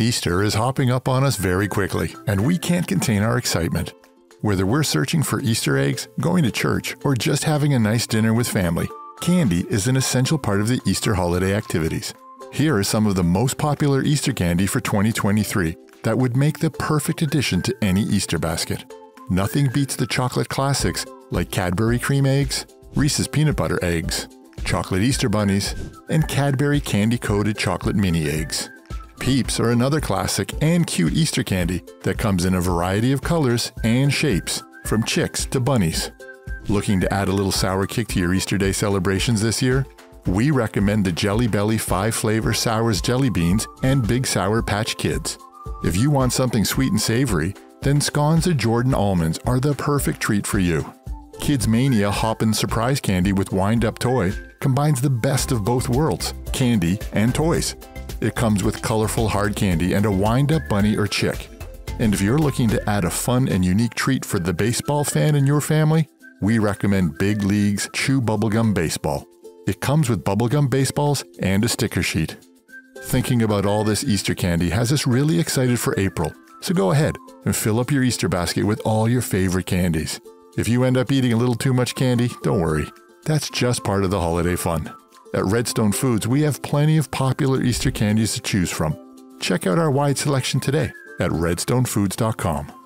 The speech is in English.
Easter is hopping up on us very quickly, and we can't contain our excitement. Whether we're searching for Easter eggs, going to church, or just having a nice dinner with family, candy is an essential part of the Easter holiday activities. Here are some of the most popular Easter candy for 2023 that would make the perfect addition to any Easter basket. Nothing beats the chocolate classics like Cadbury creme eggs, Reese's peanut butter eggs, chocolate Easter bunnies, and Cadbury candy coated chocolate mini eggs. Peeps are another classic and cute Easter candy that comes in a variety of colors and shapes, from chicks to bunnies. Looking to add a little sour kick to your Easter Day celebrations this year? We recommend the Jelly Belly 5 flavor Sours Jelly Beans and Big Sour Patch Kids. If you want something sweet and savory, then scones or Jordan almonds are the perfect treat for you. Kidsmania Hoppin' Surprise Candy with Wind Up Toy combines the best of both worlds candy and toys. It comes with colorful hard candy and a wind up bunny or chick. And if you're looking to add a fun and unique treat for the baseball fan in your family, we recommend Big League's Chew Bubblegum Baseball. It comes with bubblegum baseballs and a sticker sheet. Thinking about all this Easter candy has us really excited for April, so go ahead and fill up your Easter basket with all your favorite candies. If you end up eating a little too much candy, don't worry. That's just part of the holiday fun. At Redstone Foods, we have plenty of popular Easter candies to choose from. Check out our wide selection today at redstonefoods.com.